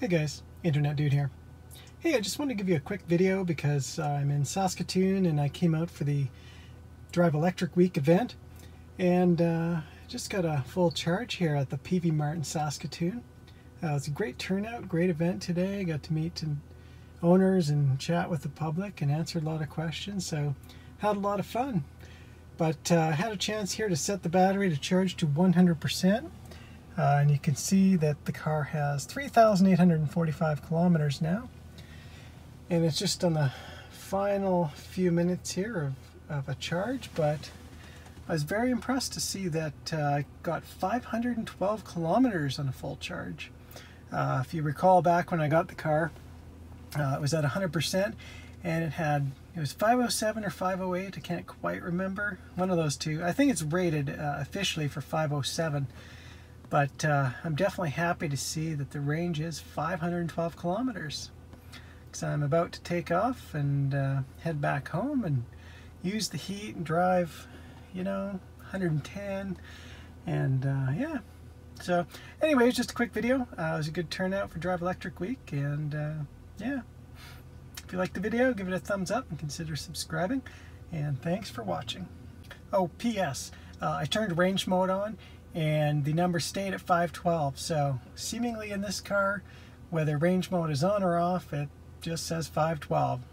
Hey guys, Internet Dude here. Hey, I just wanted to give you a quick video because I'm in Saskatoon and I came out for the Drive Electric Week event and uh, just got a full charge here at the PV Mart in Saskatoon. Uh, it was a great turnout, great event today. I got to meet owners and chat with the public and answer a lot of questions, so had a lot of fun. But uh, I had a chance here to set the battery to charge to 100%. Uh, and you can see that the car has 3,845 kilometers now. And it's just on the final few minutes here of, of a charge, but I was very impressed to see that uh, I got 512 kilometers on a full charge. Uh, if you recall back when I got the car, uh, it was at 100% and it had, it was 507 or 508, I can't quite remember, one of those two. I think it's rated uh, officially for 507. But uh, I'm definitely happy to see that the range is 512 kilometers. Because I'm about to take off and uh, head back home and use the heat and drive, you know, 110. And uh, yeah. So anyways, just a quick video. Uh, it was a good turnout for Drive Electric Week. And uh, yeah. If you liked the video, give it a thumbs up and consider subscribing. And thanks for watching. Oh, P.S. Uh, I turned range mode on and the number stayed at 512 so seemingly in this car whether range mode is on or off it just says 512